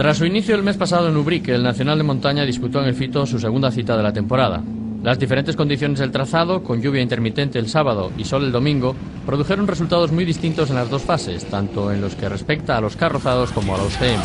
Tras su inicio el mes pasado en Ubrique, el Nacional de Montaña disputó en el Fito su segunda cita de la temporada. Las diferentes condiciones del trazado, con lluvia intermitente el sábado y sol el domingo, produjeron resultados muy distintos en las dos fases, tanto en los que respecta a los carrozados como a los CM.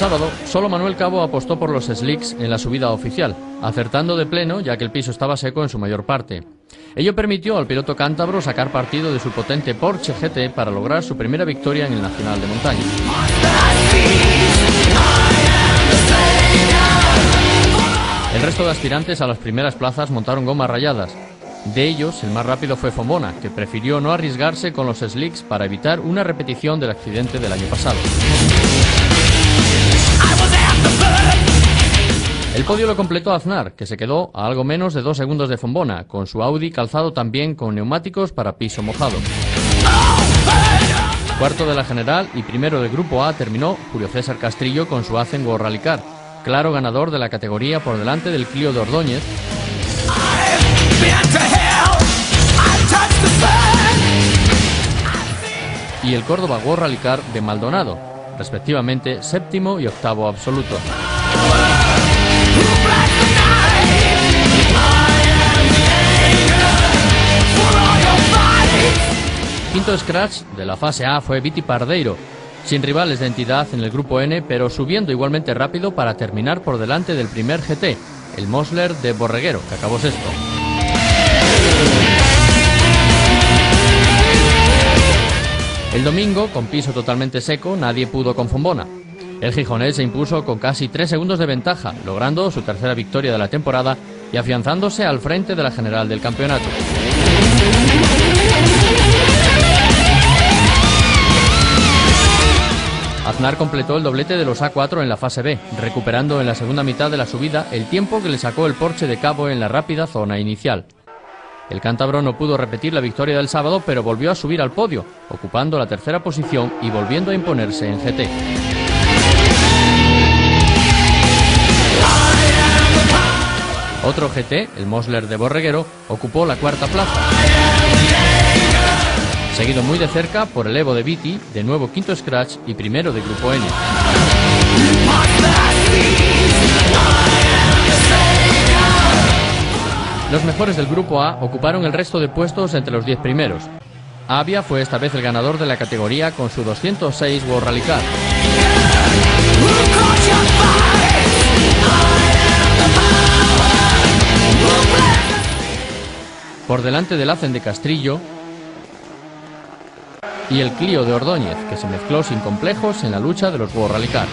Sábado, solo Manuel Cabo apostó por los slicks en la subida oficial, acertando de pleno ya que el piso estaba seco en su mayor parte. Ello permitió al piloto cántabro sacar partido de su potente Porsche GT para lograr su primera victoria en el Nacional de Montaña. El resto de aspirantes a las primeras plazas montaron gomas rayadas. De ellos, el más rápido fue Fombona, que prefirió no arriesgarse con los slicks para evitar una repetición del accidente del año pasado. El podio lo completó Aznar, que se quedó a algo menos de dos segundos de Fombona, con su Audi calzado también con neumáticos para piso mojado. Cuarto de la general y primero del grupo A terminó Julio César Castrillo con su Acengo Rallycar, claro ganador de la categoría por delante del Clio de Ordóñez. Y el Córdoba Go de Maldonado, respectivamente séptimo y octavo absoluto. Quinto scratch de la fase A fue Viti Pardeiro, sin rivales de entidad en el grupo N, pero subiendo igualmente rápido para terminar por delante del primer GT, el Mosler de Borreguero, que acabó sexto. El domingo, con piso totalmente seco, nadie pudo con Fombona. El gijonés se impuso con casi tres segundos de ventaja, logrando su tercera victoria de la temporada y afianzándose al frente de la general del campeonato. Aznar completó el doblete de los A4 en la fase B, recuperando en la segunda mitad de la subida el tiempo que le sacó el Porsche de cabo en la rápida zona inicial. El cántabro no pudo repetir la victoria del sábado, pero volvió a subir al podio, ocupando la tercera posición y volviendo a imponerse en GT. Otro GT, el Mosler de Borreguero, ocupó la cuarta plaza. Seguido muy de cerca por el Evo de Viti, de nuevo quinto scratch y primero de Grupo N. Los mejores del Grupo A ocuparon el resto de puestos entre los 10 primeros. Avia fue esta vez el ganador de la categoría con su 206 World Rally Car. Por delante del Hacen de Castrillo y el Clio de Ordóñez, que se mezcló sin complejos en la lucha de los World Rally Car.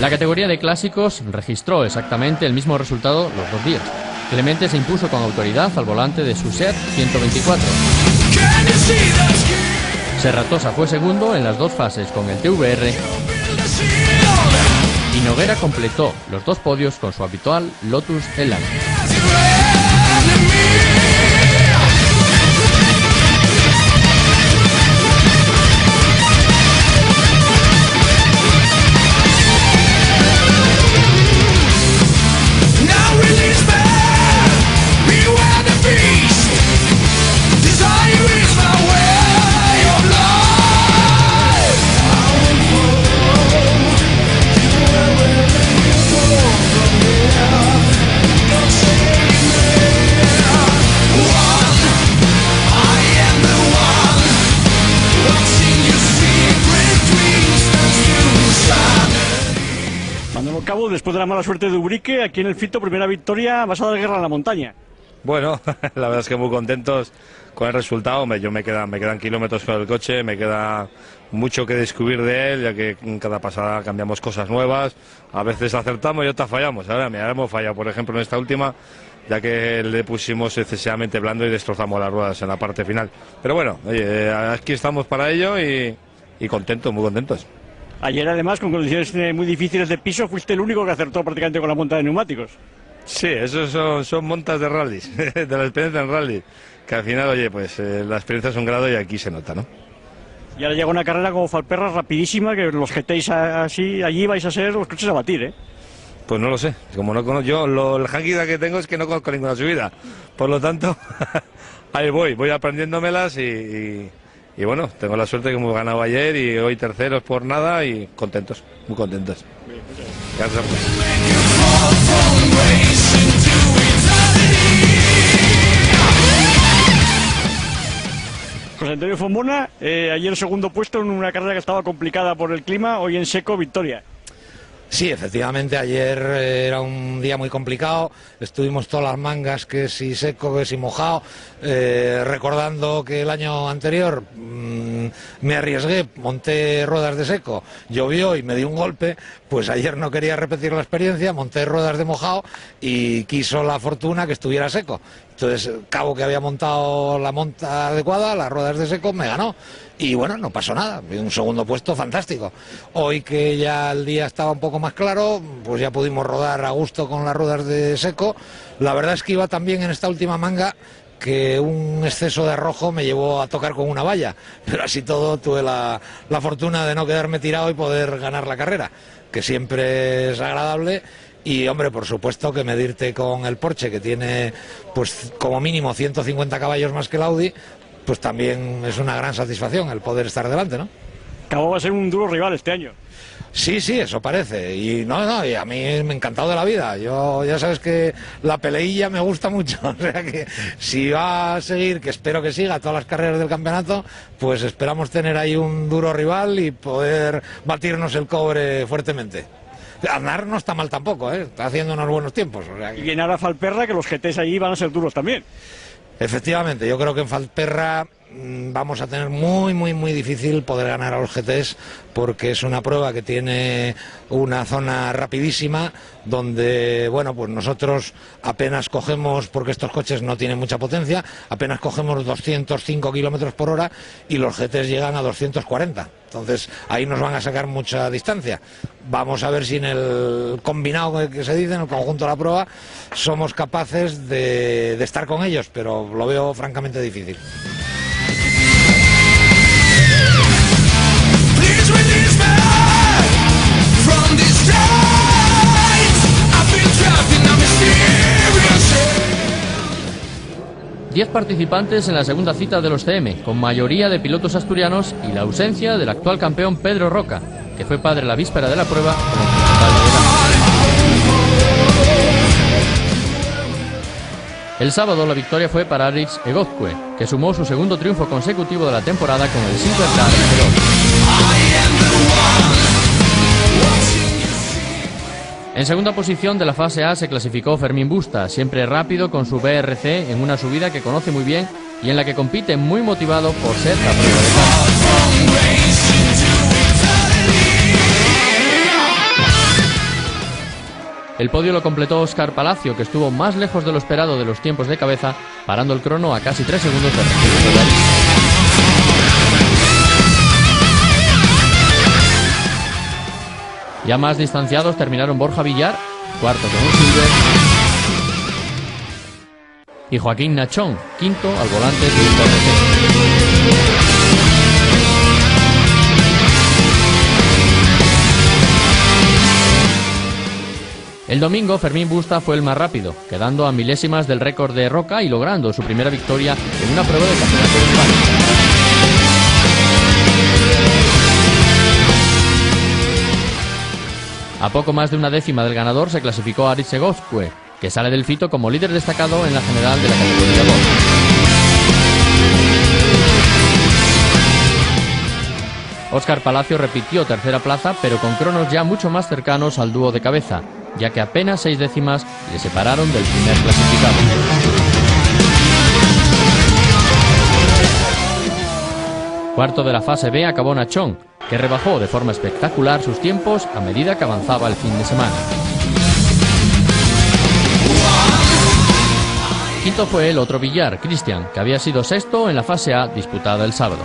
La categoría de clásicos registró exactamente el mismo resultado los dos días. Clemente se impuso con autoridad al volante de su SEAT 124. Serratosa fue segundo en las dos fases con el TVR y Noguera completó los dos podios con su habitual Lotus Elan. Manuel después de la mala suerte de Ubrique, aquí en el Fito, primera victoria, vas a dar guerra a la montaña. Bueno, la verdad es que muy contentos con el resultado. Hombre, yo me quedan, me quedan kilómetros con el coche, me queda mucho que descubrir de él, ya que en cada pasada cambiamos cosas nuevas, a veces acertamos y otras fallamos. Ahora, me hemos fallado, por ejemplo, en esta última, ya que le pusimos excesivamente blando y destrozamos las ruedas en la parte final. Pero bueno, oye, aquí estamos para ello y, y contentos, muy contentos. Ayer además, con condiciones eh, muy difíciles de piso, fuiste el único que acertó prácticamente con la monta de neumáticos. Sí, esos son, son montas de rallies, de la experiencia en rally, que al final, oye, pues eh, la experiencia es un grado y aquí se nota, ¿no? Y ahora llega una carrera como Falperra rapidísima, que los GTs así, allí vais a ser los coches a batir, ¿eh? Pues no lo sé, como no conozco, yo lo, el que tengo es que no conozco ninguna subida, por lo tanto, ahí voy, voy aprendiéndomelas y y bueno, tengo la suerte que hemos ganado ayer y hoy terceros por nada y contentos, muy contentos. Gracias. José Antonio Fomona, eh, ayer segundo puesto en una carrera que estaba complicada por el clima, hoy en seco, victoria. Sí, efectivamente, ayer eh, era un día muy complicado, estuvimos todas las mangas, que si seco, que si mojado, eh, recordando que el año anterior mm, me arriesgué, monté ruedas de seco, llovió y me di un golpe, pues ayer no quería repetir la experiencia, monté ruedas de mojado y quiso la fortuna que estuviera seco. Entonces, cabo que había montado la monta adecuada, las ruedas de seco, me ganó. Y bueno, no pasó nada, un segundo puesto fantástico. Hoy que ya el día estaba un poco más claro, pues ya pudimos rodar a gusto con las ruedas de seco. La verdad es que iba también en esta última manga que un exceso de rojo me llevó a tocar con una valla, pero así todo tuve la, la fortuna de no quedarme tirado y poder ganar la carrera, que siempre es agradable y hombre, por supuesto que medirte con el Porsche que tiene pues como mínimo 150 caballos más que el Audi, pues también es una gran satisfacción el poder estar delante, ¿no? Cabo va a ser un duro rival este año. Sí, sí, eso parece. Y no, no, y a mí me ha encantado de la vida. Yo ya sabes que la peleilla me gusta mucho. O sea que si va a seguir, que espero que siga todas las carreras del campeonato, pues esperamos tener ahí un duro rival y poder batirnos el cobre fuertemente. Andar no está mal tampoco, ¿eh? está haciendo unos buenos tiempos. Y bien ahora Falperra, que los GTs allí van a ser duros también. Efectivamente, yo creo que en Falperra vamos a tener muy, muy, muy difícil poder ganar a los GTs porque es una prueba que tiene una zona rapidísima donde, bueno, pues nosotros apenas cogemos, porque estos coches no tienen mucha potencia, apenas cogemos 205 kilómetros por hora y los GTs llegan a 240. Entonces ahí nos van a sacar mucha distancia. Vamos a ver si en el combinado que se dice, en el conjunto de la prueba, somos capaces de estar con ellos, pero lo veo francamente difícil. Diez participantes en la segunda cita de los CM, con mayoría de pilotos asturianos y la ausencia del actual campeón Pedro Roca, que fue padre la víspera de la prueba El sábado la victoria fue para Aritz Egozcue, que sumó su segundo triunfo consecutivo de la temporada con el Silvercar En segunda posición de la fase A se clasificó Fermín Busta, siempre rápido con su BRC en una subida que conoce muy bien y en la que compite muy motivado por ser la El podio lo completó Oscar Palacio, que estuvo más lejos de lo esperado de los tiempos de cabeza, parando el crono a casi tres segundos de Ya más distanciados terminaron Borja Villar, cuarto con un silver, y Joaquín Nachón, quinto al volante de El domingo Fermín Busta fue el más rápido, quedando a milésimas del récord de Roca y logrando su primera victoria en una prueba de campeonato de España. A poco más de una décima del ganador se clasificó Aritz Segozcue, que sale del fito como líder destacado en la general de la categoría 2. Oscar Palacio repitió tercera plaza, pero con cronos ya mucho más cercanos al dúo de cabeza, ya que apenas seis décimas le separaron del primer clasificado. Cuarto de la fase B acabó Nachón, que rebajó de forma espectacular sus tiempos a medida que avanzaba el fin de semana. Quinto fue el otro Villar, Cristian, que había sido sexto en la fase A disputada el sábado.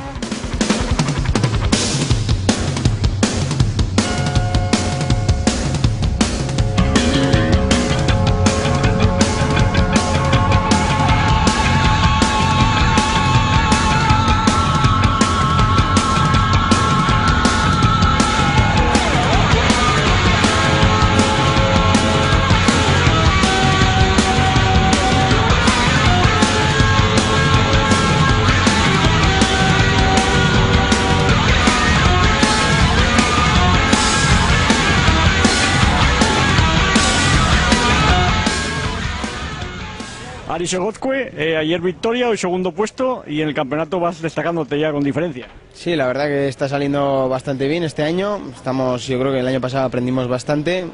Ari Segozcue, eh, ayer victoria, hoy segundo puesto y en el campeonato vas destacándote ya con diferencia. Sí, la verdad que está saliendo bastante bien este año. Estamos, yo creo que el año pasado aprendimos bastante,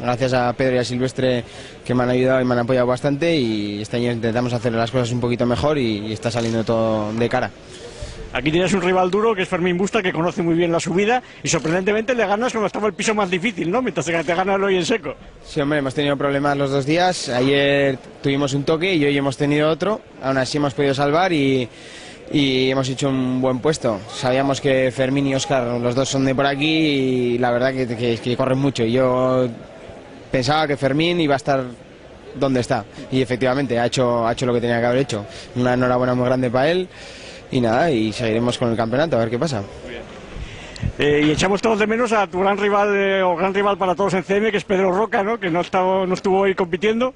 gracias a Pedro y a Silvestre que me han ayudado y me han apoyado bastante y este año intentamos hacer las cosas un poquito mejor y, y está saliendo todo de cara. Aquí tienes un rival duro que es Fermín Busta, que conoce muy bien la subida y sorprendentemente le ganas cuando estaba el piso más difícil, ¿no? Mientras que te ganas hoy en seco. Sí, hombre, hemos tenido problemas los dos días. Ayer tuvimos un toque y hoy hemos tenido otro. Aún así hemos podido salvar y, y hemos hecho un buen puesto. Sabíamos que Fermín y Oscar, los dos son de por aquí y la verdad que, que, que corren mucho. Yo pensaba que Fermín iba a estar donde está y efectivamente ha hecho, ha hecho lo que tenía que haber hecho. Una enhorabuena muy grande para él y nada, y seguiremos con el campeonato a ver qué pasa. Eh, y echamos todos de menos a tu gran rival eh, o gran rival para todos en CM, que es Pedro Roca, ¿no? Que no, estaba, no estuvo hoy compitiendo.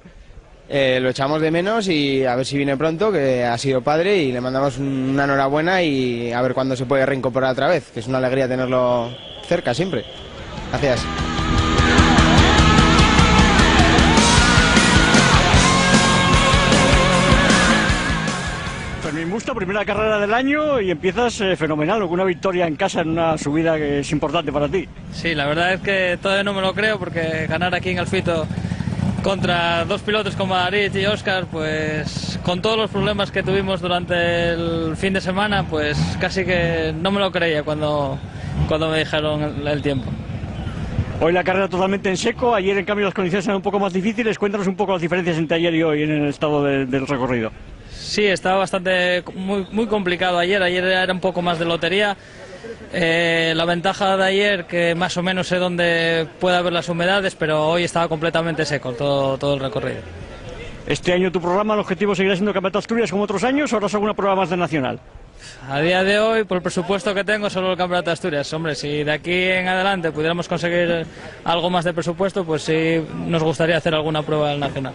Eh, lo echamos de menos y a ver si viene pronto, que ha sido padre y le mandamos una enhorabuena y a ver cuándo se puede reincorporar otra vez, que es una alegría tenerlo cerca siempre. Gracias. Primera carrera del año y empiezas eh, fenomenal, con una victoria en casa en una subida que es importante para ti. Sí, la verdad es que todavía no me lo creo porque ganar aquí en el Fito contra dos pilotos como Arit y Oscar, pues con todos los problemas que tuvimos durante el fin de semana, pues casi que no me lo creía cuando, cuando me dijeron el, el tiempo. Hoy la carrera totalmente en seco, ayer en cambio las condiciones eran un poco más difíciles. Cuéntanos un poco las diferencias entre ayer y hoy en el estado de- del recorrido. Sí, estaba bastante muy, muy complicado ayer. Ayer era un poco más de lotería. Eh, la ventaja de ayer, que más o menos sé dónde puede haber las humedades, pero hoy estaba completamente seco todo, todo el recorrido. Este año tu programa, el objetivo seguirá siendo Campeonato de Asturias como otros años o harás alguna prueba más de Nacional. A día de hoy, por el presupuesto que tengo, solo el Campeonato de Asturias. Hombre, si de aquí en adelante pudiéramos conseguir algo más de presupuesto, pues sí nos gustaría hacer alguna prueba al Nacional.